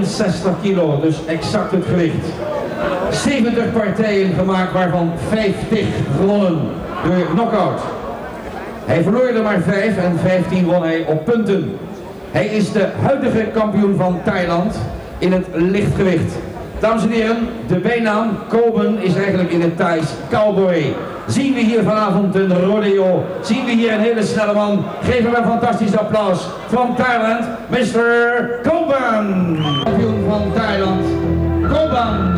63 kilo, dus exact het gewicht. 70 partijen gemaakt, waarvan 50 gewonnen door knockout. Hij verloor er maar 5 en 15 won hij op punten. Hij is de huidige kampioen van Thailand in het lichtgewicht. Dames en heren, de bijnaam Koben is eigenlijk in het Thais cowboy. Zien we hier vanavond een rodeo, zien we hier een hele snelle man. Geef hem een fantastisch applaus van Thailand, Mr. Koban. Kampioen van Thailand, Koban.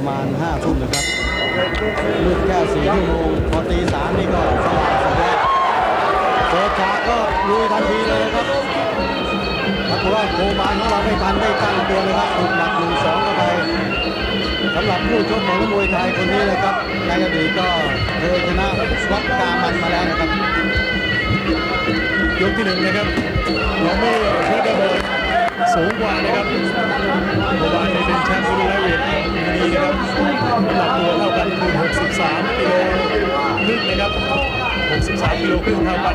ประมาณ5ทุ่มนะครับมืดแค่4ชั่วโมงพอตีสามนี่ก็สว่างสวยแล้วเปิดฉากก็ลุยทันทีเลยครับปรากฏว่าโคบานของเราไม่ทันได้ตั้งตัวเลยครับถูกหมัดหนึ่งสองเข้าไปสำหรับผู้ชกของนักมวยไทยคนนี้นะครับในอดีตก็เคยชนะวัดกามันมาแล้วนะครับยกที่หนึ่งนะครับเราไม่เพชรระเบิด สูงกว่านะครับโบบานเนี่ยเป็นแชมป์รุ่นไลเวทดีนะครับน้ำหนักตัวเท่ากันคือ63กิโลครึ่งนะครับ 63กิโลครึ่งเท่ากัน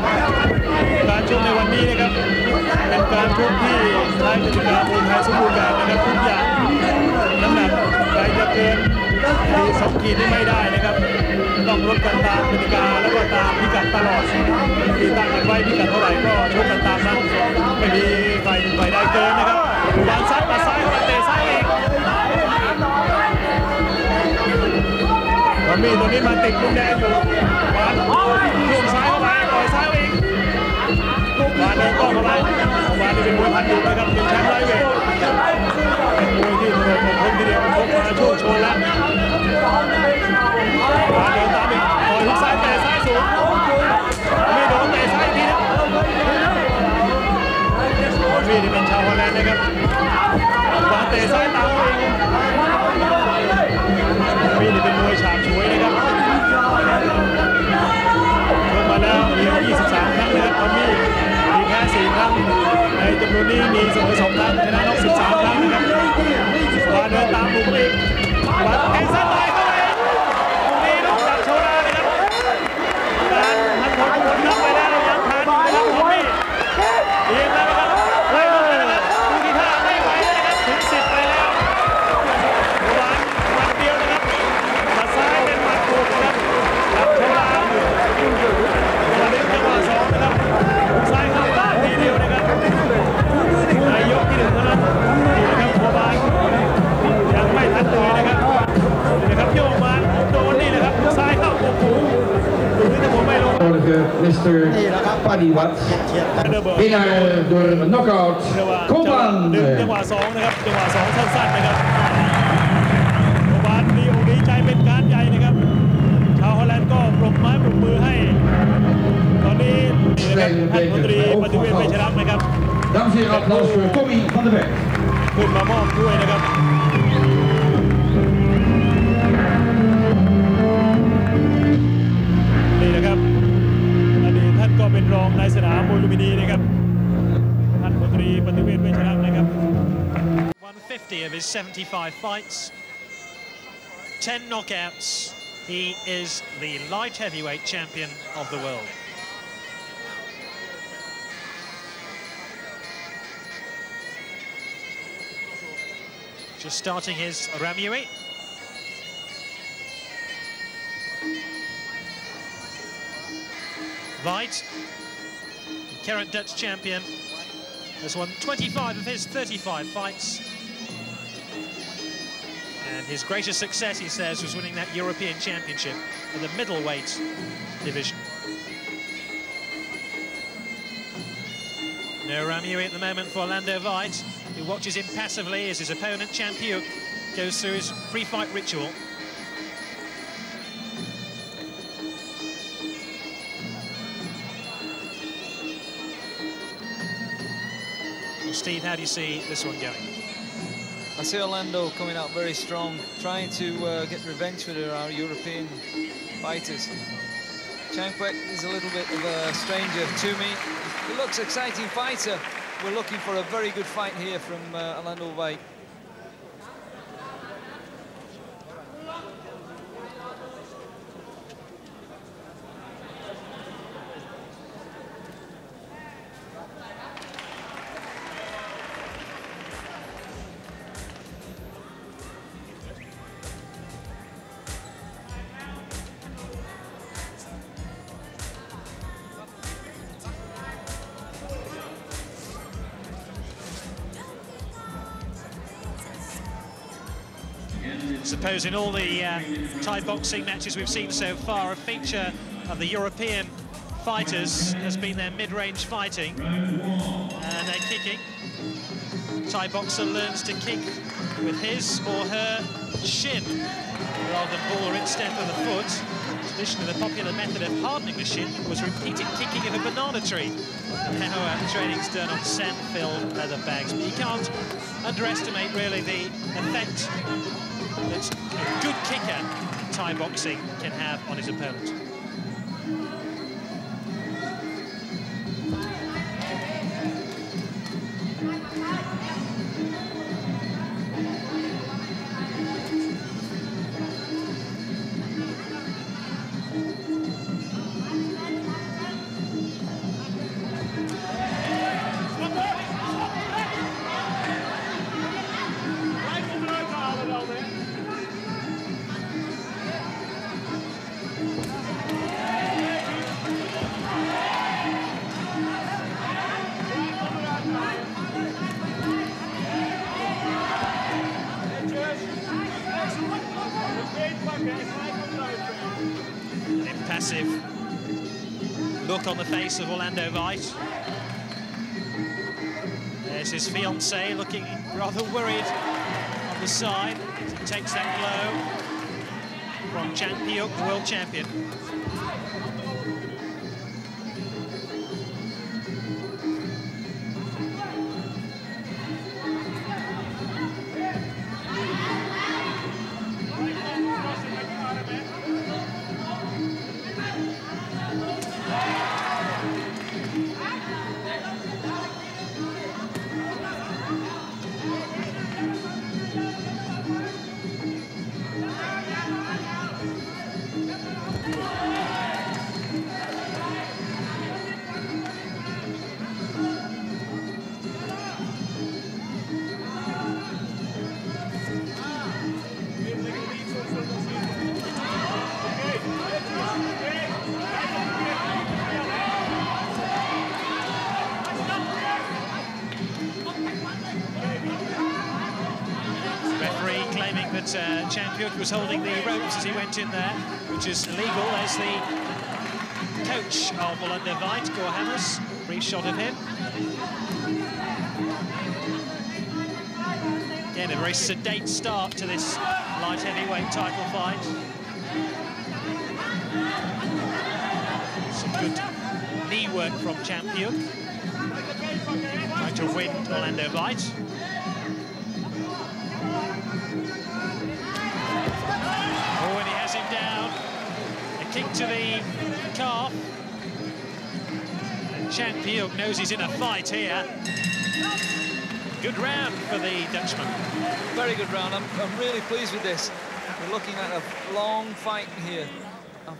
การชกในวันนี้นะครับ เป็นการชกที่ใช้กติกามวยไทยสมบูรณ์แบบนะครับทุกอย่างน้ำหนักใครจะเกิน มีสองขีดนี่ไม่ได้นะครับต้องลดกันตามกติกาแล้วก็ตามพิกัดตลอดที่ตั้งกันไว้พิกัดเท่าไหร่ก็ชกกันตามนั้นไม่มีใครใครได้เกินนะครับวางซ้ายปัดซ้ายมาเตะซ้ายอีกมันมีตัวนี้มาติดมุมแดงอยู่วางลูกซ้ายเข้าไปต่อยซ้ายอีก วาเดินต้องเข้าไปวางนี่เป็นมวยพันอยู่นะครับเป็นแชมป์ไลท์เวทเป็นมวยที่ถนนของคนทีเดียวพบมาโชว์โชว์แล้วขวาเดินตามอีกต่อยฮุกซ้ายแตะซ้ายสูงมีโดนเตะซ้ายอีกทีนะมีนี่เป็นชาวฮอลแลนด์นะครับขวาเตะซ้ายตามเองมีนี่เป็นมวยฉาบฉวยนะครับ มาแล้วเพี23 ครั้งนะครับตอนนี้มีแค่4ครั้งในจำนวนนี้มีเสมอ2ครั้งชนะน็อก13 ดอร์เบิร์ Winnaar door knockout, เรียกว่าจังหวะ Koban. หนึ่งจังหวะสองนะครับจังหวะสองสั้นๆนะครับโอบานดีอกดีใจเป็นการใหญ่นะครับ ชาวฮอลแลนด์ก็ปรบไม้ปรบมือให้ ตอนนี้นี่นะครับท่านมนตรีปฏิเวทเวชรักนะครับ Dames en heren, applaus voor Tommy van der Berg. ขึ้นมามอ 150 of his 75 fights 10 knockouts he is the light heavyweight champion of the world Just starting his Ram Muay. Right current Dutch champion, has won 25 of his 35 fights. And his greatest success, he says, was winning that European Championship in the middleweight division. No Ram Muay at the moment for Orlando Weit, who watches impassively as his opponent, Changpuek, goes through his pre-fight ritual. Steve, how do you see this one going? I see Orlando coming out very strong, trying to uh, get revenge for our European fighters. Changpuek is a little bit of a stranger to me. He looks exciting fighter. We're looking for a very good fight here from uh, Orlando Weit. Suppose in all the uh, Thai boxing matches we've seen so far, a feature of the European fighters has been their mid-range fighting and their kicking. Thai boxer learns to kick with his or her shin rather than ball or instep of the foot. Traditionally, the popular method of hardening the shin was repeated kicking of a banana tree. Now uh, training's done on sand-filled leather bags. But you can't underestimate, really, the effect that a good kicker Thai boxing can have on his opponent. On the face of Orlando Weit. There's his fiancée looking rather worried on the side he takes that blow from Chan Pyuk, world champion. Uh, was holding the ropes as he went in there, which is illegal. There's the coach of Orlando Weit, Cor Hemmers. Brief shot of him. Again, a very sedate start to this light heavyweight title fight. Some good knee work from Changpuek. Trying to win Orlando Weit. Kick to the calf. And Changpuek knows he's in a fight here. Good round for the Dutchman. Very good round. I'm, I'm really pleased with this. We're looking at a long fight here. Uh,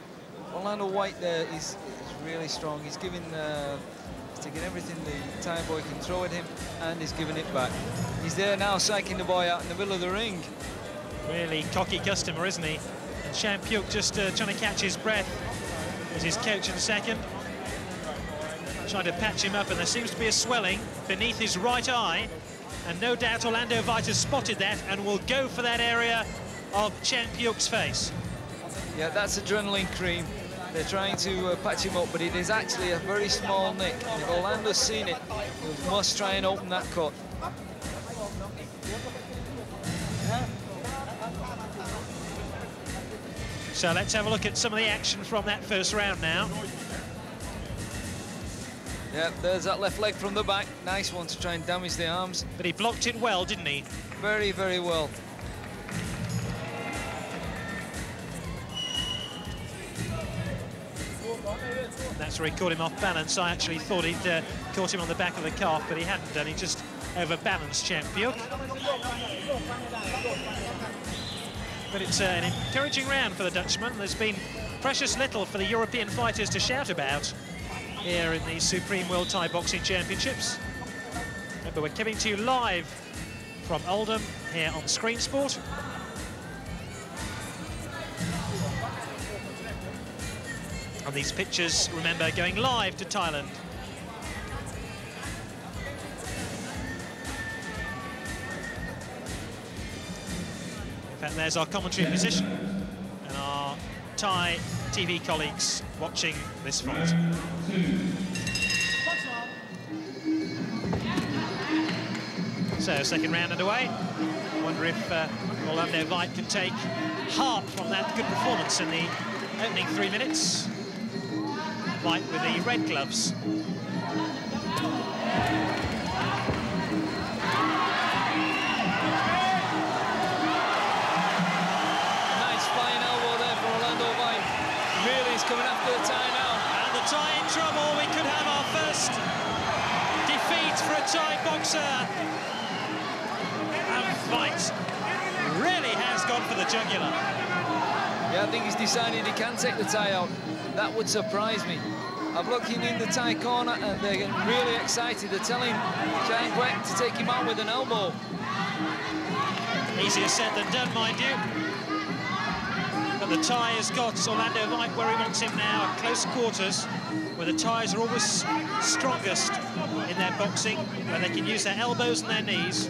Orlando Weit there is, is really strong. He's giving uh, he's taking everything the Thai boy can throw at him and he's giving it back. He's there now psyching the boy out in the middle of the ring. Really cocky customer, isn't he? Changpuek just uh, trying to catch his breath as his coach in second. Trying to patch him up, and there seems to be a swelling beneath his right eye. And no doubt Orlando Weit has spotted that and will go for that area of Chan Pyuk's face. Yeah, that's adrenaline cream. They're trying to uh, patch him up, but it is actually a very small nick. If Orlando's seen it, he must try and open that cut. So let's have a look at some of the action from that first round now. Yep, there's that left leg from the back. Nice one to try and damage the arms. But he blocked it well, didn't he? Very, very well. That's where he caught him off balance. I actually thought he'd uh, caught him on the back of the calf, but he hadn't done. He just overbalanced Champ But it's uh, an encouraging round for the Dutchman. There's been precious little for the European fighters to shout about here in the Supreme World Thai Boxing Championships. Remember, we're coming to you live from Oldham here on Screen Sport. And these pictures, remember, going live to Thailand. Fact, there's our commentary position and our Thai TV colleagues watching this fight. So, second round underway. Wonder if uh, Orlando Weit can take heart from that good performance in the opening three minutes fight with the red gloves. Thai boxer. And Weit really has gone for the jugular. Yeah, I think he's decided he can take the tie out. That would surprise me. I'm looking in the Thai corner and they're getting really excited. They're telling Giant Quack to take him out with an elbow. Easier said than done, mind you. But the Thai has got Orlando Weit where he wants him now, at close quarters, where the Thais are always strongest in their boxing, where they can use their elbows and their knees.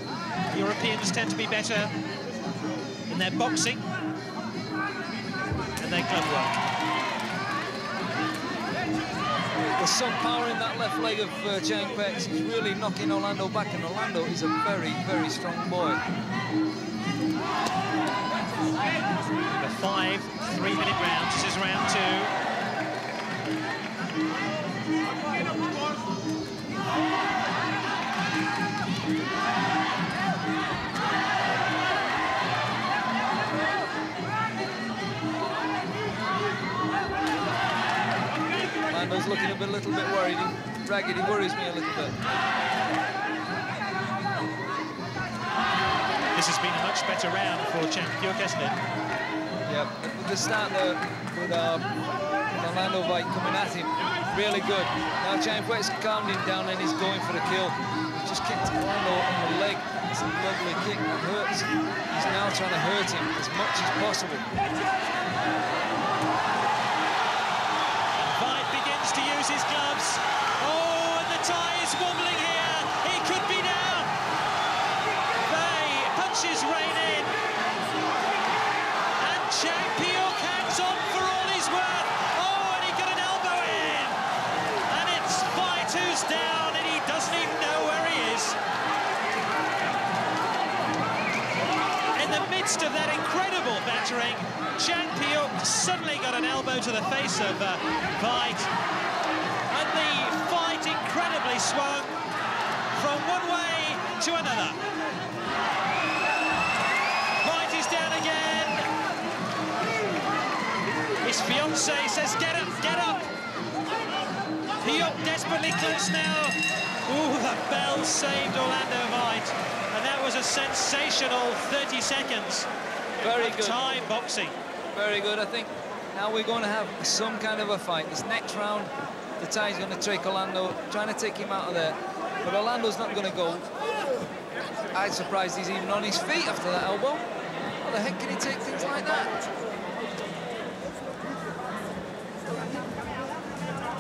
Europeans tend to be better in their boxing and their glove work. There's some power in that left leg of uh, Chang He's really knocking Orlando back, and Orlando is a very, very strong boy. The five three-minute rounds. This is round two. Orlando's looking a bit, little bit worried. He, ragged, he worries me a little bit. This has been a much better round for Changpuek, hasn't it? Yeah, with the start there with, uh, Orlando Weit coming at him, really good. Now Changpuek's calmed him down and he's going for the kill. He's just kicked Orlando on the leg. It's a lovely kick that hurts. He's now trying to hurt him as much as possible. Wobbling here. He could be down. They punches rain in. And Chang hangs on for all he's worth. Oh, and he got an elbow in. And it's Weit who's down, and he doesn't even know where he is. In the midst of that incredible battering, Pyuk suddenly got an elbow to the face of uh. And the fight incredibly swung from one way to another. Is down again. His fiance says, get up, get up. Pyuk desperately close now. Ooh, the bell saved Orlando Weit. And that was a sensational 30 seconds Very good. Thai boxing. Very good. I think now we're going to have some kind of a fight. This next round, the Thai's going to trick Orlando, trying to take him out of there. But Orlando's not going to go. I'm surprised he's even on his feet after that elbow. How the heck can he take things like that?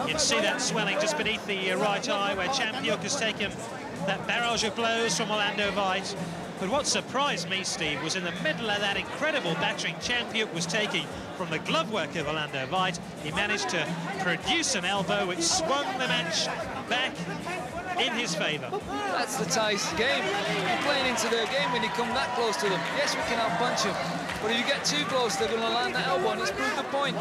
You can see that swelling just beneath the uh, right eye where Changpuek has taken that barrage of blows from Orlando Weit. But what surprised me, Steve, was in the middle of that incredible battering Champion was taking from the glove work of Orlando Weit, he managed to produce an elbow which swung the match back in his favour. That's the Thai's game. You're playing into their game when you come that close to them. Yes, we can outpunch them, but if you get too close, they're going to land that elbow, and it's proved uh, the point.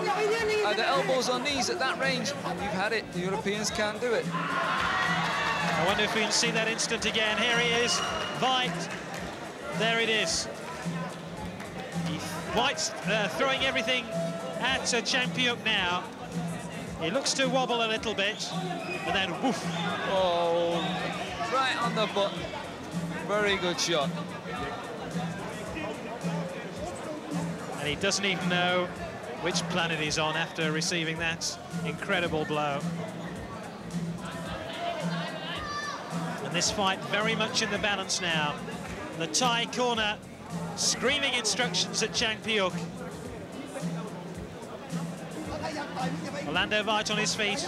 Either elbows or knees at that range, and you've had it. The Europeans can't do it. I wonder if we can see that instant again. Here he is, Weit. There it is. Weit's uh, throwing everything at uh, Champion now. He looks to wobble a little bit, and then woof. Oh, right on the button. Very good shot. And he doesn't even know which planet he's on after receiving that incredible blow. And this fight very much in the balance now. The Thai corner screaming instructions at Changpuek. Orlando Weit on his feet.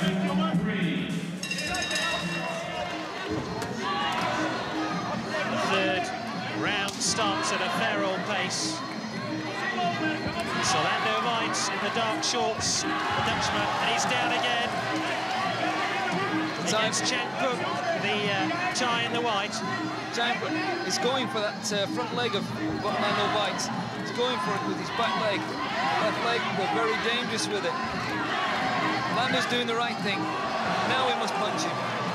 The starts at a fair old pace. Orlando Weit in the dark shorts, the Dutchman, and he's down again. Against Chang Pyuk, the uh, Thai in the white. Chang is going for that uh, front leg of Orlando Weit. He's going for it with his back leg. Left leg, they're very dangerous with it. Lando's doing the right thing. Now we must punch him.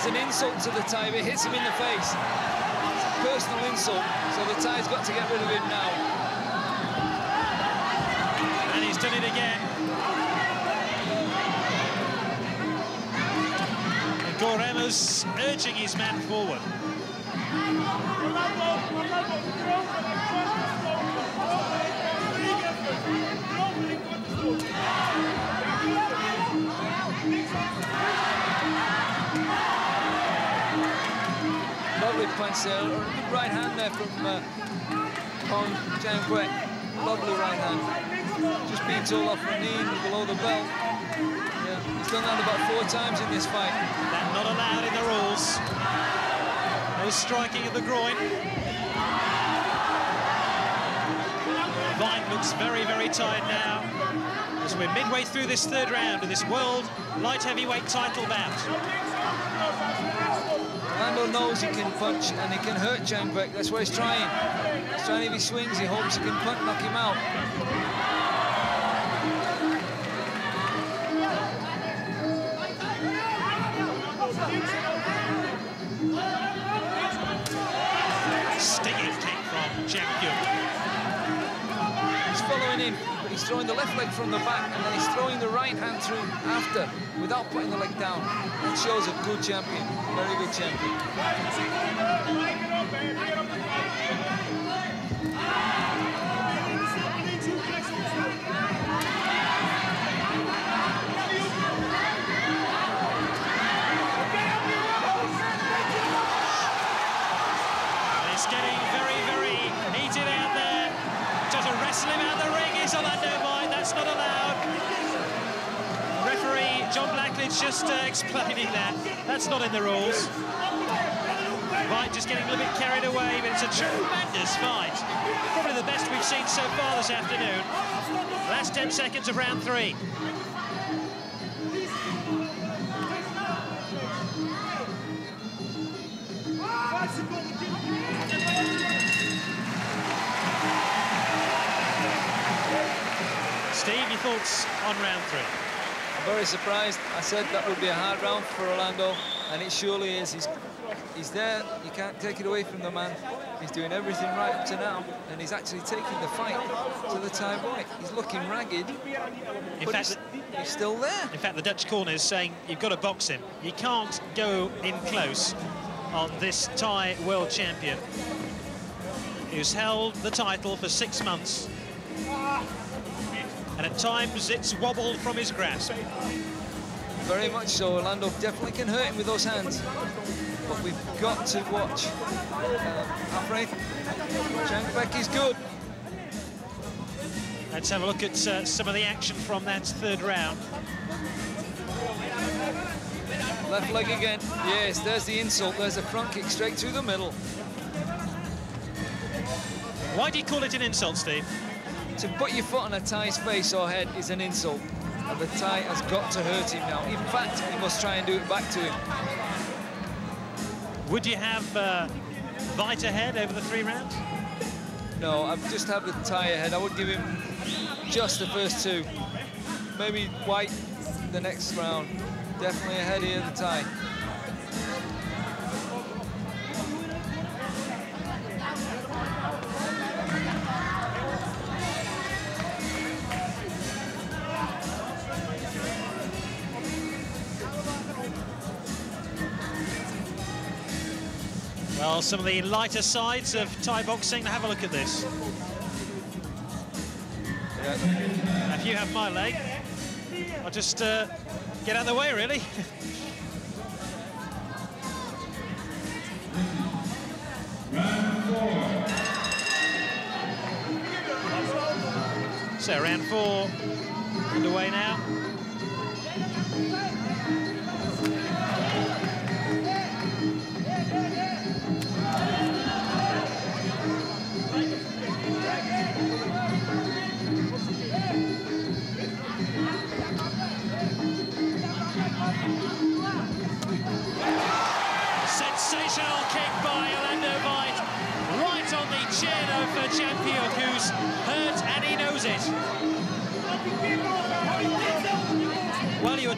Is an insult to the Thai. It hits him in the face. It's a personal insult, so the Thai's got to get rid of him now. And he's done it again. And Gorema's urging his man forward. There. Good right hand there from uh, Changpuek. Lovely right hand. Just being all off a knee below the belt. Yeah, he's done that about four times in this fight. That not allowed in the rules. No striking at the groin. Weit looks very, very tired now as we're midway through this third round of this World Light Heavyweight title bout. Lando knows he can punch and he can hurt Changpuek. That's why he's trying. He's trying if he swings, he hopes he can punch, knock him out. Throwing the left leg from the back and then he's throwing the right hand through after without putting the leg down. That shows a good champion, very good champion. That's not allowed. Referee John Blackledge just uh, explaining that. That's not in the rules. Weit just getting a little bit carried away, but it's a tremendous fight. Probably the best we've seen so far this afternoon. Last 10 seconds of round three. Thoughts on round three? I'm very surprised. I said that would be a hard round for Orlando, and it surely is. He's, he's there. You can't take it away from the man. He's doing everything right up to now, and he's actually taking the fight to the Thai boy. He's looking ragged, In but fact, he's, he's still there. In fact, the Dutch corner is saying you've got to box him. You can't go in close on this Thai world champion who's held the title for six months. And at times it's wobbled from his grasp. Very much so. Orlando definitely can hurt him with those hands. But we've got to watch. Uh, I'm afraid Changpuek is good. Let's have a look at uh, some of the action from that third round. Left leg again. Yes, there's the insult. There's a front kick straight through the middle. Why do you call it an insult, Steve? To put your foot on a Thai's face or head is an insult. And the Thai has got to hurt him now. In fact, he must try and do it back to him. Would you have uh, Weit ahead over the three rounds? No, I'd just have the Thai ahead. I would give him just the first two. Maybe Weit the next round. Definitely ahead here, the Thai. Well, some of the lighter sides of Thai boxing. Have a look at this. Yeah. If you have my leg, I'll just uh, get out of the way, really. so round four underway now.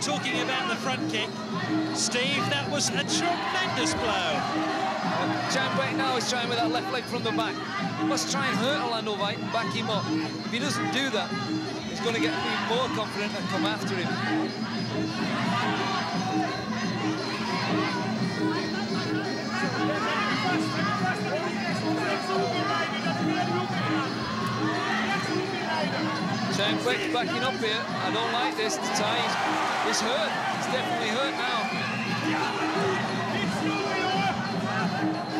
Talking about the front kick. Steve, that was a tremendous blow. Jan Wait now is trying with that left leg from the back. Must try and hurt Orlando Weit and back him up. If he doesn't do that, he's going to get even more confident and come after him. Shane Quick backing up here. I don't like this. The tie is hurt. He's definitely hurt now.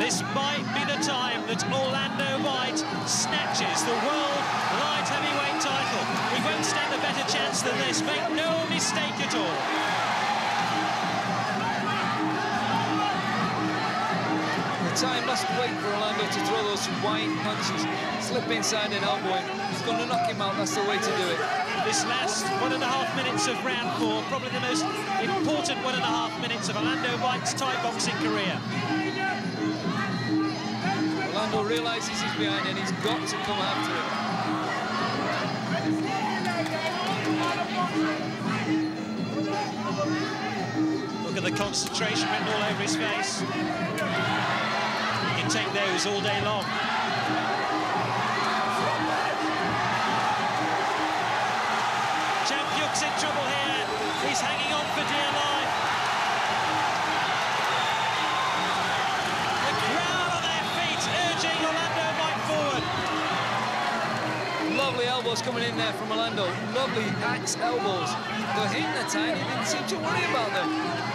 This might be the time that Orlando Weit snatches the world light heavyweight title. He won't stand a better chance than this. Make no mistake at all. The time must wait for Orlando to throw those wide punches. Slip inside and elbow him. He's going to knock him out. That's the way to do it. This last one and a half minutes of round four, probably the most important one and a half minutes of Orlando Weit's Thai boxing career. Orlando realizes he's behind and he's got to come after him. Look at the concentration written all over his face. Take those all day long. Changpuek's in trouble here. He's hanging on for dear life. The crowd on their feet urging Orlando Weit forward. Lovely elbows coming in there from Orlando. Lovely axe elbows. They're hitting the time. He didn't seem to worry about them.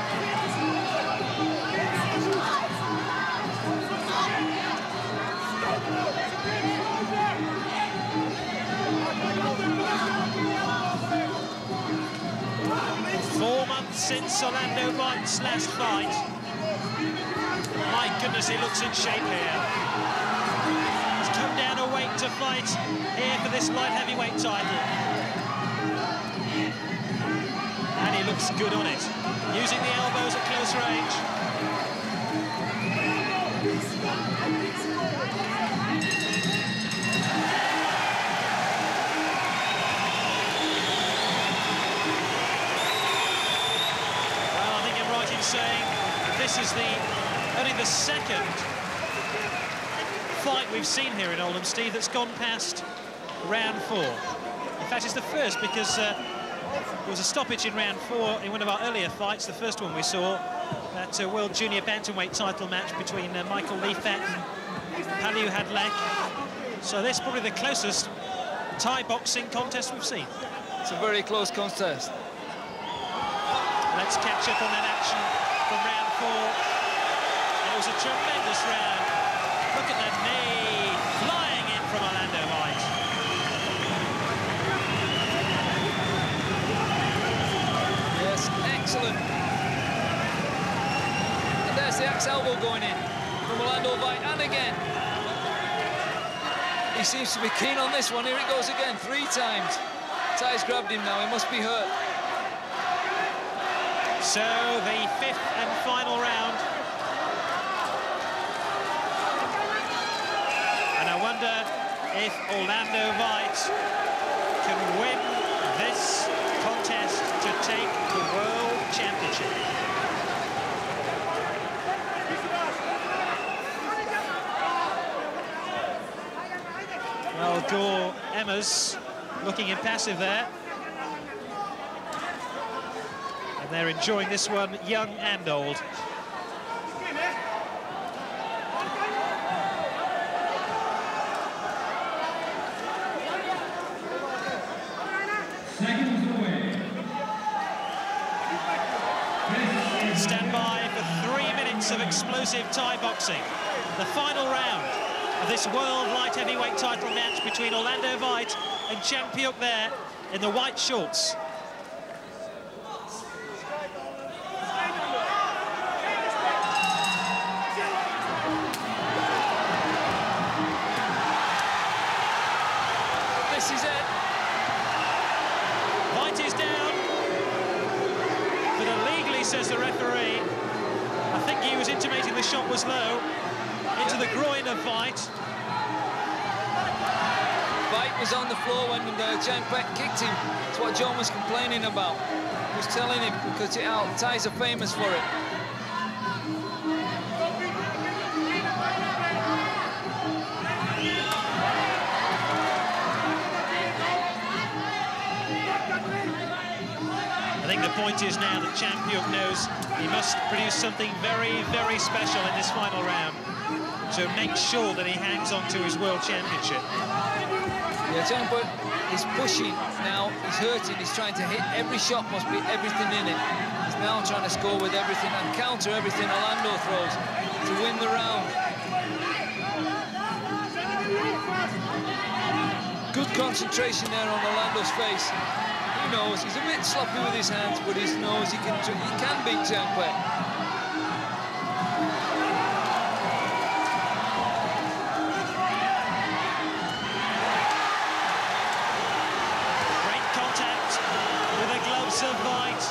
Since Orlando Weit's last fight. My goodness, he looks in shape here. He's come down a weight to fight here for this light heavyweight title. And he looks good on it, using the elbows at close range. This is the only the second fight we've seen here in Oldham, Steve, that's gone past round four. In fact, it's the first because uh, there was a stoppage in round four in one of our earlier fights, the first one we saw, that uh, World Junior Bantamweight title match between uh, Michael Leifat and Paliu Hadlek. So this is probably the closest Thai boxing contest we've seen. It's a very close contest. Let's catch up on that action from round It was a tremendous round. Look at that knee flying in from Orlando Weit. Yes, excellent. And there's the axe elbow going in from Orlando Weit, and again. He seems to be keen on this one. Here it goes again, three times. Ty's grabbed him now, he must be hurt. So the fifth and final round. And I wonder if Orlando Weit can win this contest to take the World Championship. Well, Cor Hemmers looking impassive there. And they're enjoying this one, young and old. Stand by for three minutes of explosive Thai boxing. The final round of this World Light Heavyweight title match between Orlando Weit and Pyuk there in the white shorts. This is it. Weit is down. But illegally, says the referee. I think he was intimating the shot was low. Into the groin of Weit. Weit was on the floor when uh, Kwek kicked him. That's what John was complaining about. He was telling him because it, out. Thais are famous for it. Point is now Changpuek knows he must produce something very, very special in this final round to make sure that he hangs on to his world championship. Yeah, Kwek is pushing now. He's hurting. He's trying to hit. Every shot must be everything in it. He's now trying to score with everything and counter everything Orlando throws to win the round. Good concentration there on Orlando's face. Knows he's a bit sloppy with his hands, but he knows he can he can beat Chang Great contact with the gloves of Weit.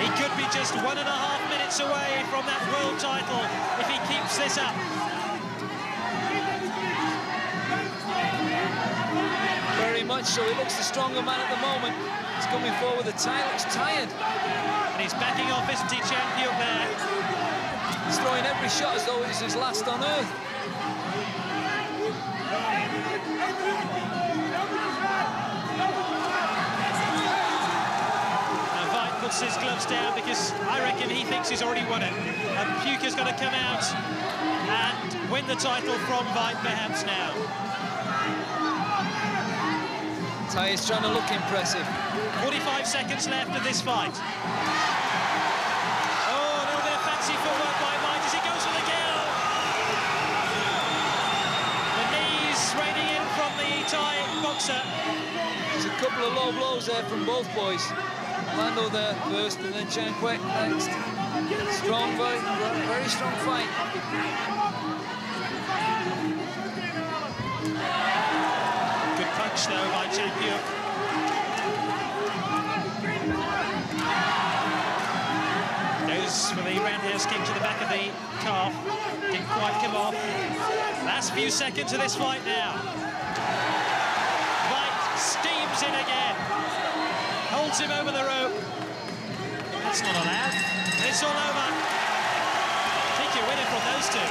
He could be just one and a half minutes away from that world title if he keeps this up. Much so. He looks the stronger man at the moment. He's coming forward. The tie looks tired. And he's backing off, isn't he, Pyuk there? He's throwing every shot as though it's his last on earth. Puts his gloves down because I reckon he thinks he's already won it. And Pyuk is going to come out and win the title from Weit perhaps now. Ty is trying to look impressive. 45 seconds left of this fight. Oh, a little bit of fancy footwork by Weit as he goes for the kill. The knees raining in from the Thai boxer. There's a couple of low blows there from both boys. Lando there first and then Changpuek next. Strong fight, very strong fight. Punch though by. Goes for the roundhouse kick to the back of the calf. Didn't quite come off. Last few seconds of this fight now. Weit steams in again. Holds him over the rope. That's not allowed. It's all over. Take your winner from those two.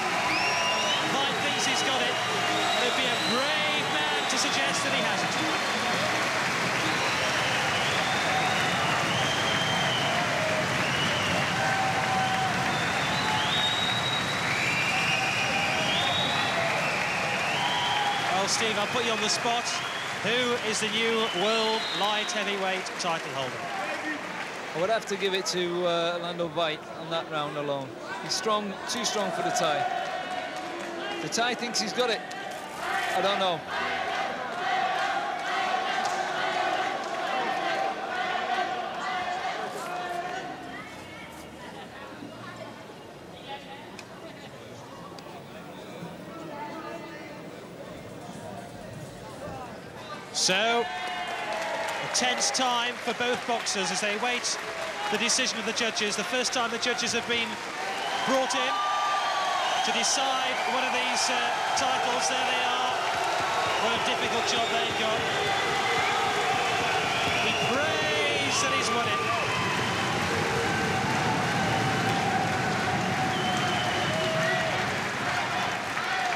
Weit thinks he's got it. It'd be a brave suggest that he hasn't. Well, Steve, I'll put you on the spot. Who is the new world light heavyweight title holder? I would have to give it to uh, Orlando Weit on that round alone. He's strong, too strong for the Thai. The Thai thinks he's got it. I don't know. So, a tense time for both boxers as they wait the decision of the judges. The first time the judges have been brought in to decide one of these uh, titles. There they are. What a difficult job they've got. He prays that he's won it.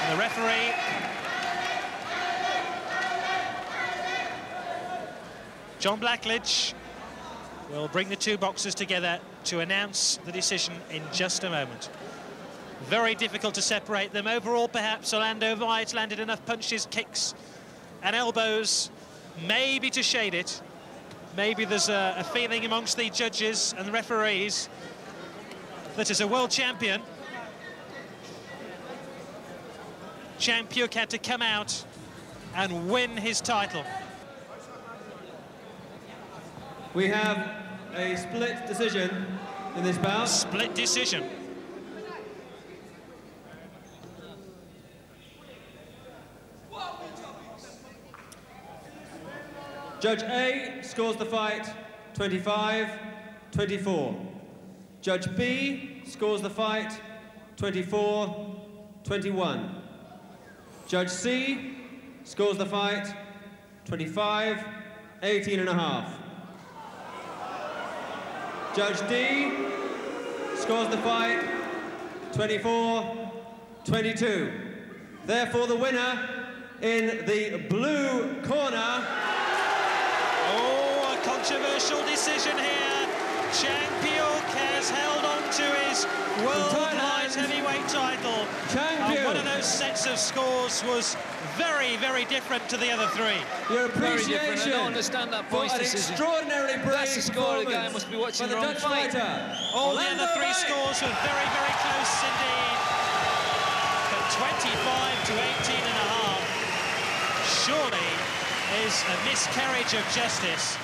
And the referee John Blackledge will bring the two boxers together to announce the decision in just a moment. Very difficult to separate them. Overall, perhaps Orlando Weit landed enough punches, kicks and elbows, maybe to shade it. Maybe there's a, a feeling amongst the judges and the referees that as a world champion, Changpuek had to come out and win his title. We have a split decision in this bout. Split decision. Judge A scores the fight 25-24. Judge B scores the fight 24-21. Judge C scores the fight 25, 18 and a half. Judge D scores the fight 24-22. Therefore, the winner in the blue corner. Oh, a controversial decision here. Changpuek has held on to his world light heavyweight title. And one of those sets of scores was very, very different to the other three. Your Very appreciation. I don't understand that for points an decision. extraordinarily brave That's the score the guy must be watching the the wrong Dutch fight. fighter. All the other three Weit. scores were very, very close indeed. But 25 to 18 and a half surely is a miscarriage of justice.